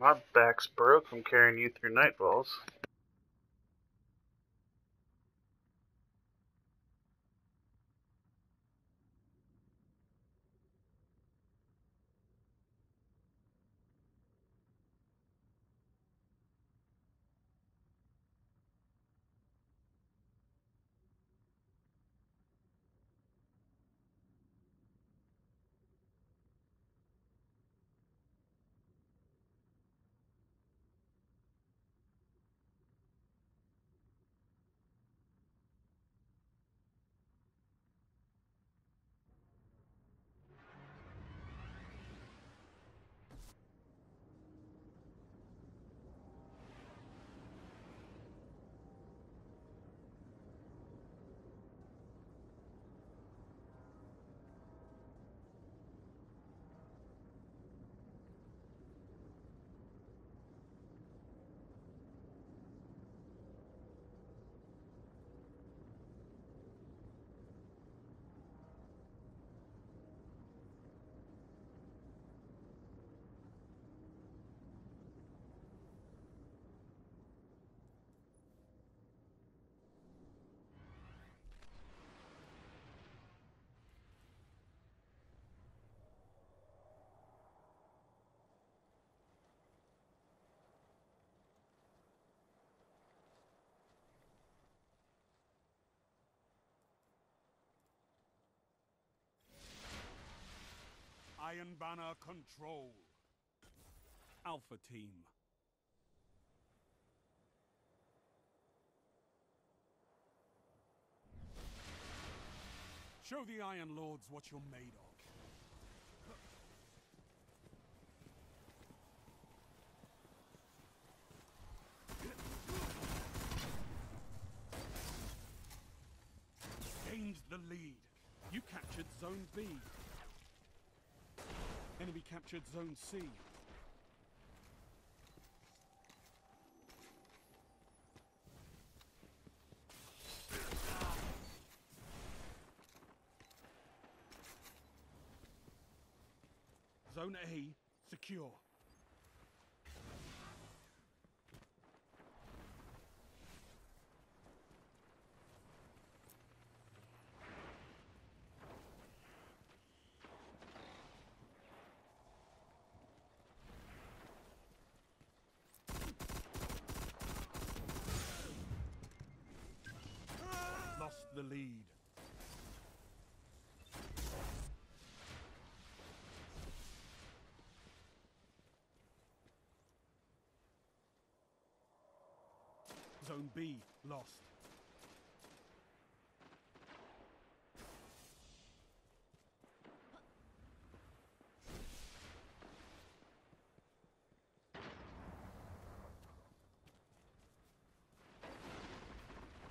My back's broke from carrying you through nightfalls. Iron Banner Control. Alpha Team. Show the Iron Lords what you're made of. Gained the lead. You captured Zone B. Enemy captured Zone C. Zone A secure. Lost the lead. Zone B lost.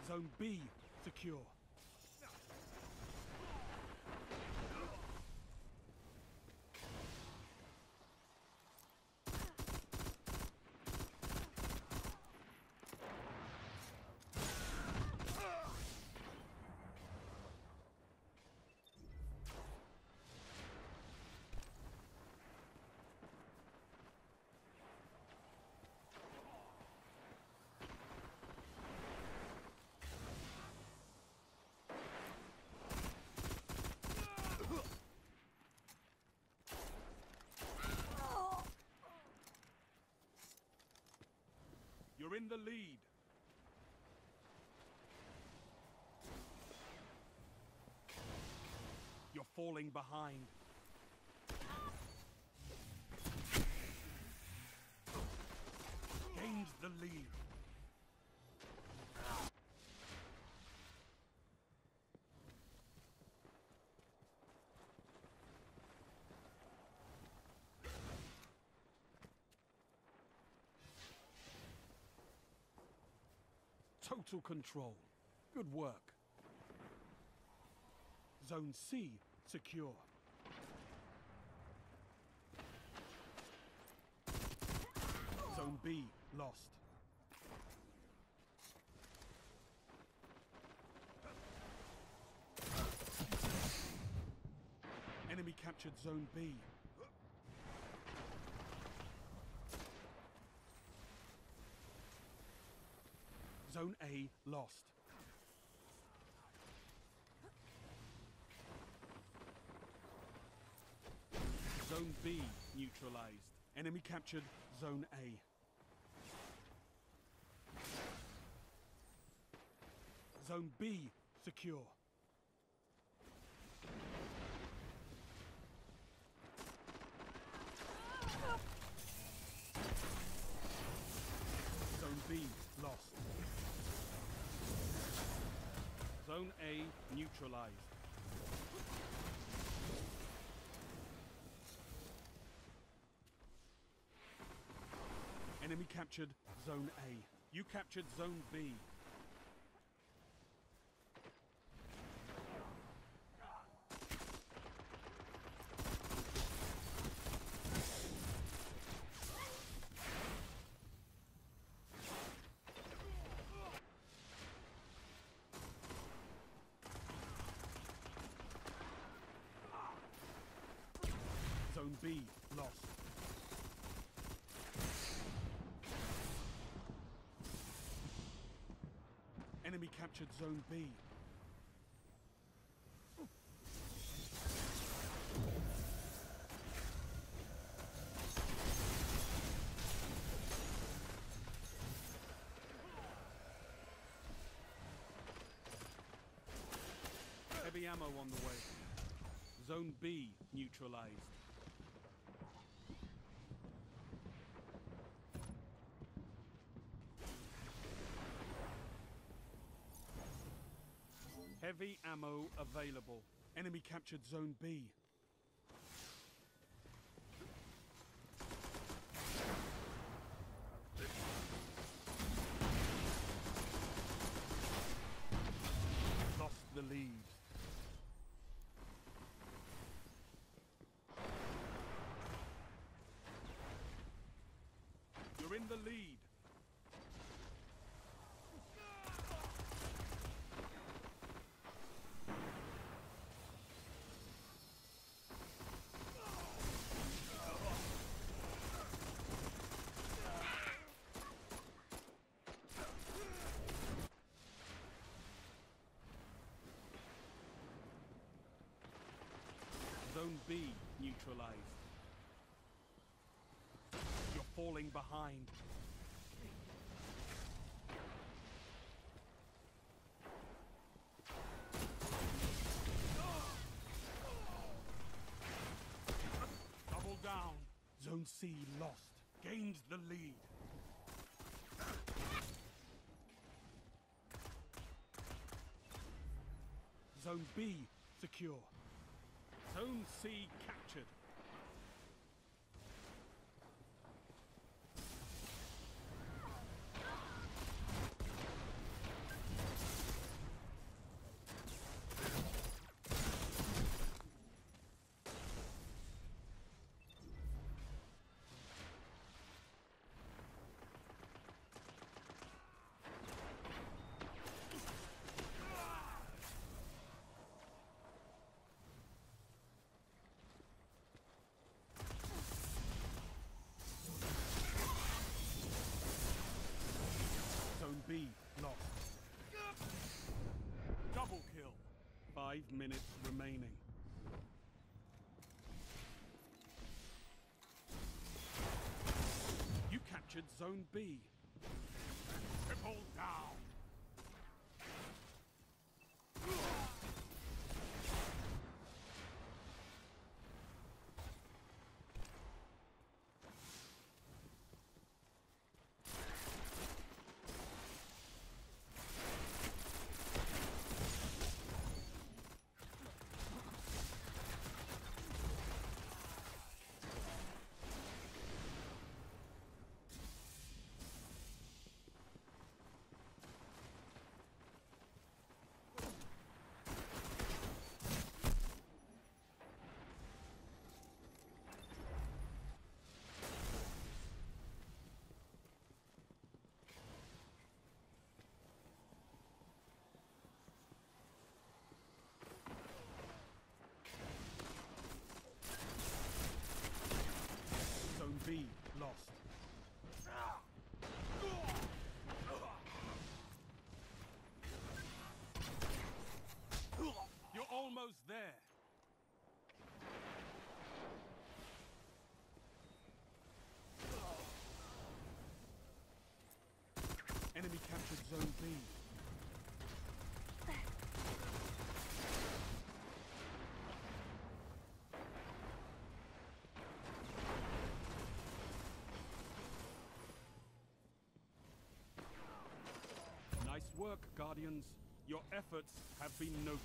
Zone B secure. You're in the lead. You're falling behind. Gained the lead. Total control. Good work. Zone C secure. Zone B lost. Enemy captured Zone B. Zone A lost. Zone B neutralized. Enemy captured Zone A. Zone B secure. Zone B Zone A neutralized. Enemy captured Zone A. You captured Zone B. Zone B lost. Enemy captured Zone B. Heavy ammo on the way. Zone B neutralized. Heavy ammo available. Enemy captured Zone B. Lost the lead. You're in the lead. Zone B neutralized. You're falling behind. Double down. Zone C lost. Gained the lead. Zone B secure. Zone C captured. Zone B lost. Double kill. Five minutes remaining. You captured Zone B. Triple down. Zone B lost. Zone B. Nice work, Guardians. Your efforts have been noted.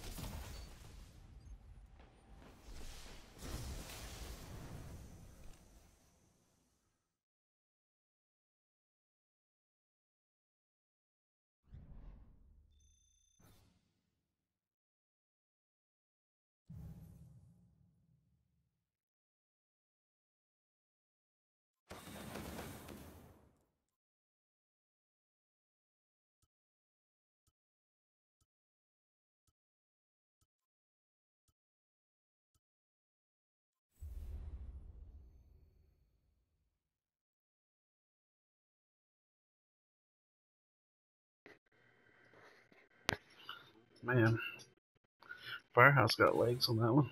Man. Firehouse got legs on that one.